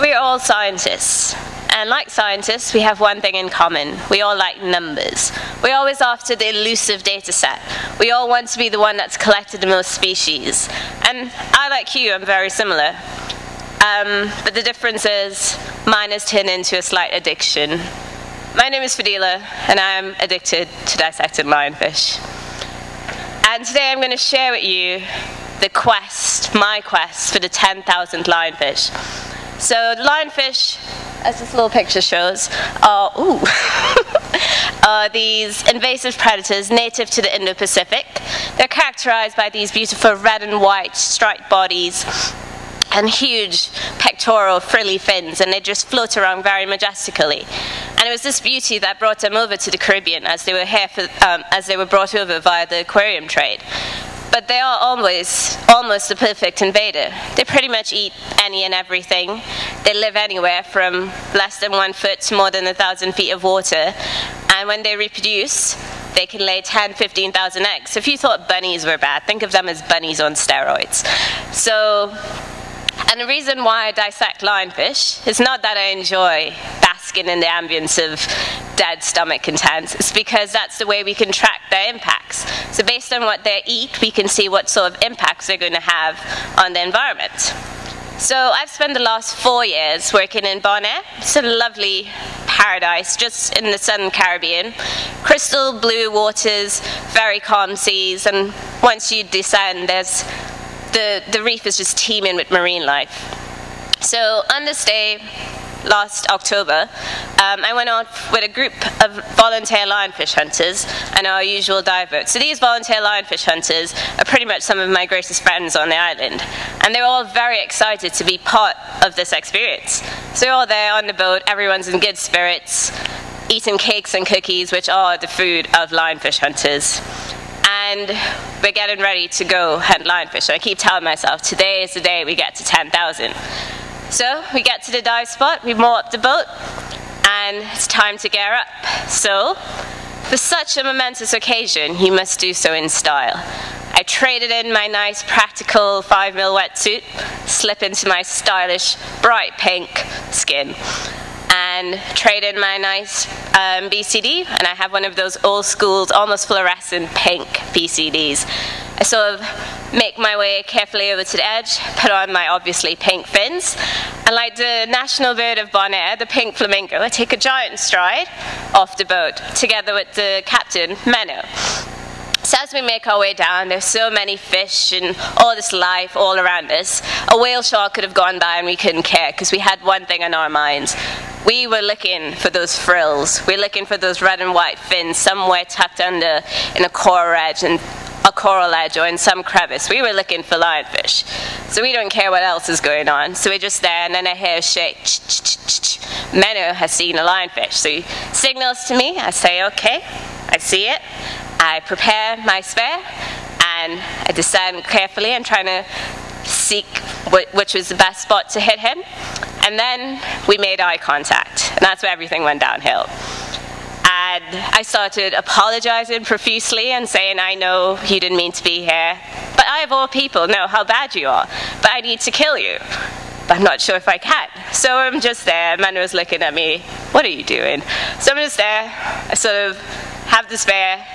We're all scientists. And like scientists, we have one thing in common. We all like numbers. We're always after the elusive data set. We all want to be the one that's collected the most species. And I, like you, I'm very similar. Um, but the difference is mine has turned into a slight addiction. My name is Fadilah, and I am addicted to dissected lionfish. And today I'm going to share with you the quest, my quest for the 10,000 lionfish. So lionfish, as this little picture shows, are, ooh, are these invasive predators native to the Indo-Pacific. They're characterized by these beautiful red and white striped bodies and huge pectoral frilly fins, and they just float around very majestically. And it was this beauty that brought them over to the Caribbean as they were here for, um, as they were brought over via the aquarium trade but they are always almost the perfect invader. They pretty much eat any and everything. They live anywhere from less than one foot to more than a thousand feet of water. And when they reproduce, they can lay 10, 15,000 eggs. So if you thought bunnies were bad, think of them as bunnies on steroids. So, and the reason why I dissect lionfish is not that I enjoy basking in the ambience of dead stomach contents. It's because that's the way we can track their impacts. So based on what they eat, we can see what sort of impacts they're going to have on the environment. So I've spent the last four years working in Bonaire. It's a lovely paradise just in the southern Caribbean. Crystal blue waters, very calm seas, and once you descend, there's the, the reef is just teeming with marine life. So on this day, last October, um, I went out with a group of volunteer lionfish hunters and our usual dive boat. So these volunteer lionfish hunters are pretty much some of my greatest friends on the island. And they're all very excited to be part of this experience. So we're all there on the boat, everyone's in good spirits, eating cakes and cookies, which are the food of lionfish hunters and we're getting ready to go hunt lionfish. So I keep telling myself, today is the day we get to 10,000. So we get to the dive spot, we moor up the boat, and it's time to gear up. So, for such a momentous occasion, you must do so in style. I traded in my nice practical 5 mil wetsuit, slip into my stylish bright pink skin, and trade in my nice um, BCD, and I have one of those old school, almost fluorescent pink BCDs. I sort of make my way carefully over to the edge, put on my obviously pink fins, and like the national bird of Bonaire, the pink flamingo, I take a giant stride off the boat, together with the captain, Menno. So as we make our way down, there's so many fish and all this life all around us. A whale shark could have gone by and we couldn't care because we had one thing on our minds. We were looking for those frills. We we're looking for those red and white fins somewhere tucked under in a coral edge and a coral edge or in some crevice. We were looking for lionfish. So we don't care what else is going on. So we're just there and then I hear a shake. Menno has seen a lionfish. So he signals to me. I say, okay, I see it. I prepare my spare and I descend carefully and trying to seek which was the best spot to hit him. And then we made eye contact, and that's where everything went downhill. And I started apologizing profusely and saying, I know you didn't mean to be here, but I, of all people, know how bad you are, but I need to kill you. But I'm not sure if I can. So I'm just there. Was looking at me. What are you doing? So I'm just there. I sort of have the spare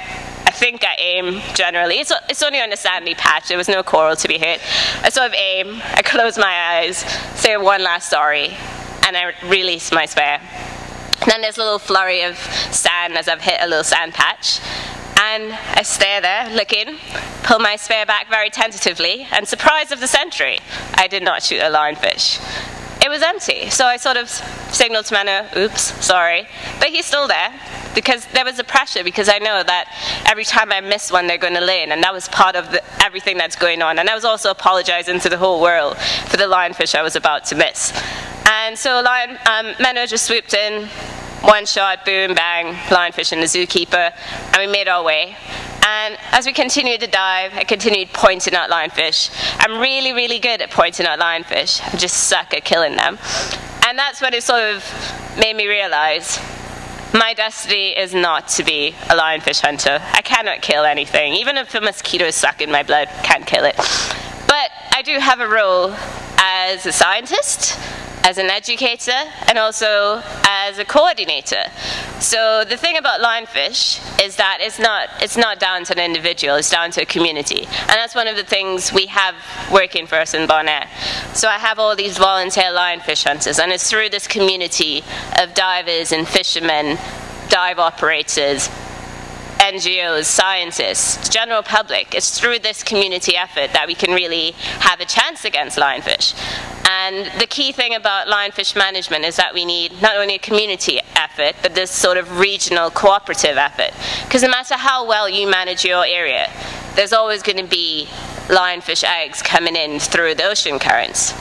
I think I aim generally. It's, it's only on a sandy patch, there was no coral to be hit. I sort of aim, I close my eyes, say one last sorry, and I release my spare. Then there's a little flurry of sand as I've hit a little sand patch. And I stare there, looking, pull my spear back very tentatively, and surprise of the century, I did not shoot a lionfish it was empty. So I sort of signaled to Menno, oops, sorry. But he's still there because there was a pressure because I know that every time I miss one, they're going to in. And that was part of the, everything that's going on. And I was also apologizing to the whole world for the lionfish I was about to miss. And so lion, um, just swooped in, one shot, boom, bang, lionfish and the zookeeper, and we made our way. And as we continued to dive, I continued pointing out lionfish. I'm really, really good at pointing out lionfish. I just suck at killing them. And that's when it sort of made me realize my destiny is not to be a lionfish hunter. I cannot kill anything. Even if a mosquito is stuck in my blood, can't kill it. But I do have a role as a scientist, as an educator and also as a coordinator. So the thing about lionfish is that it's not it's not down to an individual, it's down to a community. And that's one of the things we have working for us in Bonaire. So I have all these volunteer lionfish hunters and it's through this community of divers and fishermen, dive operators, NGOs, scientists, general public. It's through this community effort that we can really have a chance against lionfish. And the key thing about lionfish management is that we need not only a community effort, but this sort of regional cooperative effort. Because no matter how well you manage your area, there's always going to be lionfish eggs coming in through the ocean currents.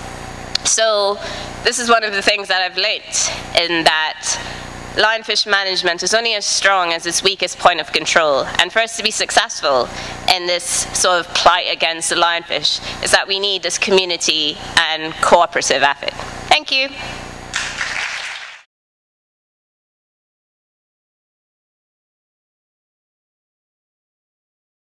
So this is one of the things that I've learned in that lionfish management is only as strong as its weakest point of control. And for us to be successful in this sort of plight against the lionfish is that we need this community and cooperative effort. Thank you.